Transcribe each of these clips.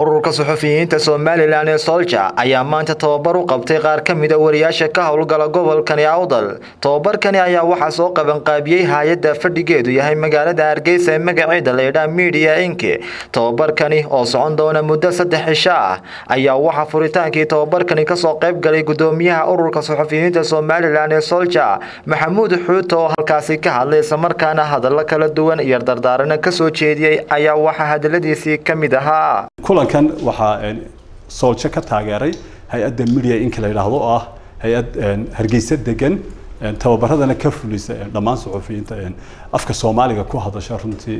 ururka suxufiyiinta somalilan ee solja ayaa maanta tababar u qabtay qaar ka a wariyaasha ka howlgala gobolkani awdal. Tababarkani ayaa waxaa soo qabanqaabiyey hay'adda fadhigeedu yahay magaalada hargeysa ee magaceeda laydhaa midiya inki tababarkani oo socon doona muddo saddex cisho ah ayaa waxaa furitaankii tababarkani ka soo qayb galay gudoomiyaha ururka suxufiyiinta somalilan ee solja maxamuud xuuta oo halkaasi ka hadlay islamarkaana hadallo kala duwan iyo dardaarana ka soo jeediyey ayaa waxaa hadaladiisii ka mid ahaa kulankan waxaa sooljo ka taageeray hay'adda midia inka la yidhaahdo oo ah hay'ad hargeysa degan tababaradana ka fulisa dhammaan suxufiyiinta afka soomaaliga ku hadasha runtii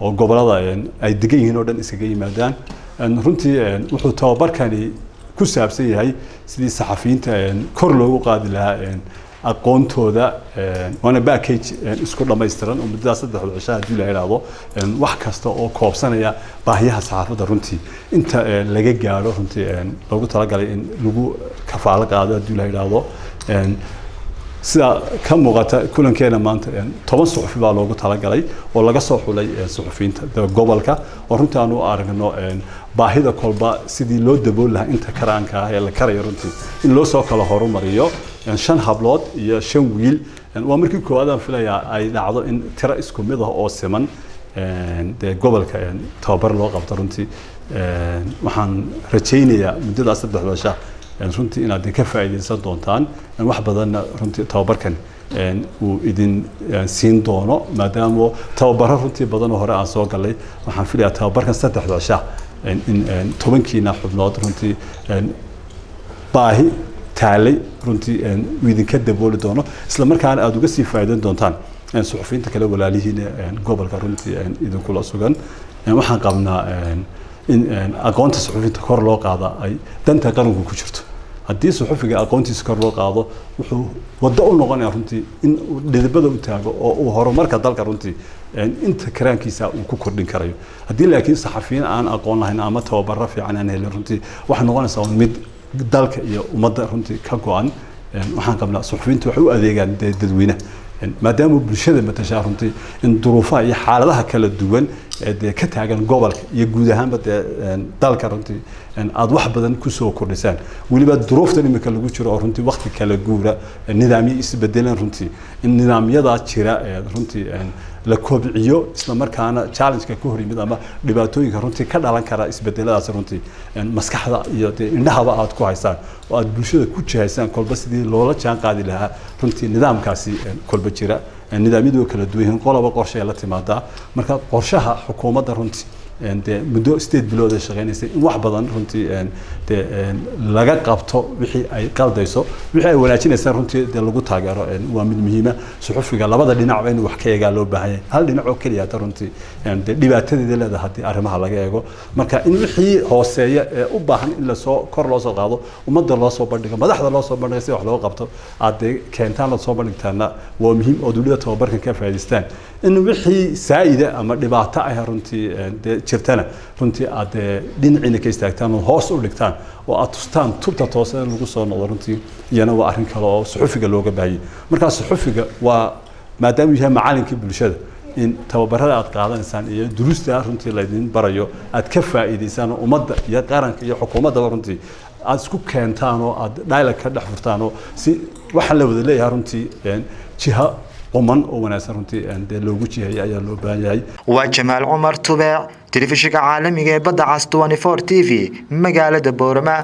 oo gobollada ay degan yihiin oo dhan iskaga yimaadaan. Runtii wuxuu tababarkani ku saabsan yahay sidii saxafiyiinta kor loogu qaadi lahaa aqoontooda waana backage isku dhamaystiran oo muddada saddexda cisho haddii la yidhaahdo wax kasta oo koobsanaya baahiyaha saxaafadda runtii. Inta laga gaadho runtii loogu talagalay in lagu kafaalo qaado haddii la yidhaahdo sida ka muuqata kulankeena maanta toban suxufi baa loogu talagalay oo laga soo xulay suxufiyiinta gobolka. Oo runtii aan u aragno baahida kolba sidii loo dabooli lahaa inta karaanka ah ee la karayo runtii. In loo soo kala horumariyo shan hablood iyo shan wiil waa markii koowaad aan filayaa ay dhacdo in tiro isku mid ah oo siman dee gobolka tababar loo qabto runtii waxaan rajaynayaa muddadaas saddexda sha runtii inaad ka faa'iidaysan doontaan wax badanna runtii tababarkan uu idin siin doono maadaama tababaro runtii badanoo hore aan soo galay waxaan filayaa tababarkan saddexda sha in tobankiina xubnood runtii baahi taalay runtii idinka dabooli doono isla markaana aada uga sii faa'iidan doontaan. Suxufiyiinta kale walaalihiina gobolka runtii idinkula sugan. Waxaan qabnaa in aqoonta suxufiyiinta kor loo qaada ay danta qaranku ku jirto. Haddii suxufiga aqoontiisa kor loo qaado wuxuu waddo u noqonaya runtii in dhidibada u taago oo uu horumarka dalka runtii inta karaankiisa uu ku kordhin karayo. Haddii laakiin saxafiyiin aan aqoon lahayn ama tababaro fiican aan helin runtii waxay noqonaysaa mid dalka iyo ummadda runtii ka go-an waxaan qabnaa suxufiyiintu waxay u adeegaan dee dadweynaha maadaama bulshada matashaa runtii in duruufaha iyo xaaladaha kala duwan ee dee ka taagan gobolka iyo guud ahaanba dee dalka runtii aada wax badan ku soo kordhisaan. Weliba duruuftan imika lagu jiro oo runtii wakti kala guura nidaamyo isbedelan runtii in nidaamyadaa jira runtii la kobciyo isla markaana challenge-ka ka hor yimid ama dhibaatooyinka runtii ka dhalan kara isbedeladaas runtii maskaxda iyo dee indhahaba aad ku haysaan oo aad bulshada ku jihaysaan kolba sidii loola jaan qaadi lahaa runtii nidaamkaasi kolba jira. Nidaamyadu kala duwan yihiin qoloba qorshe la timaadaa. Marka qorshaha xukuumadda runtii dee muddo sideed bilood ay shaqeynaysay in wax badan runtii dee laga qabto wixii ay qaldayso wixii ay wanaajinaysaan runtii dee lagu taageero waa mid muhiima suxufiga labada dhinacba in wax ka eegaa loo baahan yahay hal dhinac oo keliya ta runtii dee dhibaatadeeda leedahay haddii arrimaha laga eego. Marka in wixii hooseeya ee u baahan in la soo kor loo soo qaado ummadda loo soo bandhigo madaxda loo soo bandhigo si wax looga qabto aad dee keentaan la soo bandhigtaana waa muhiim oo dowladda tababarkan ka faa'iidaystaan. In wixii saa'ida ama dhibaato ah runtii dee jirtana. Runtii aad dhinaciina ka istaagtaan oo hoos u dhigtaan oo aad tustaan tubta toose lagu soo noqdo runtii iyana waa arrin kale oo suxufiga looga baahiyey markaa suxufiga waa maadaama yahay macalinkii bulshada in tababarada aad qaadanaysaan iyo duruusta runtii laydin barayo aad ka faa'iidaysaan ummadda iyo qaranka iyo xukuumaddaba runtii aad isku keentaan oo aad dialog ka dhex furtaan oo si waxaan la wada leeyahay runtii jiha quman oo wanaagsan runtii dee loogu jihayay ayaa loo baahan yahay. Waa jamaal cumar tubeec telefishinka caalamiga ee badda cas 24 t v magaalada boorama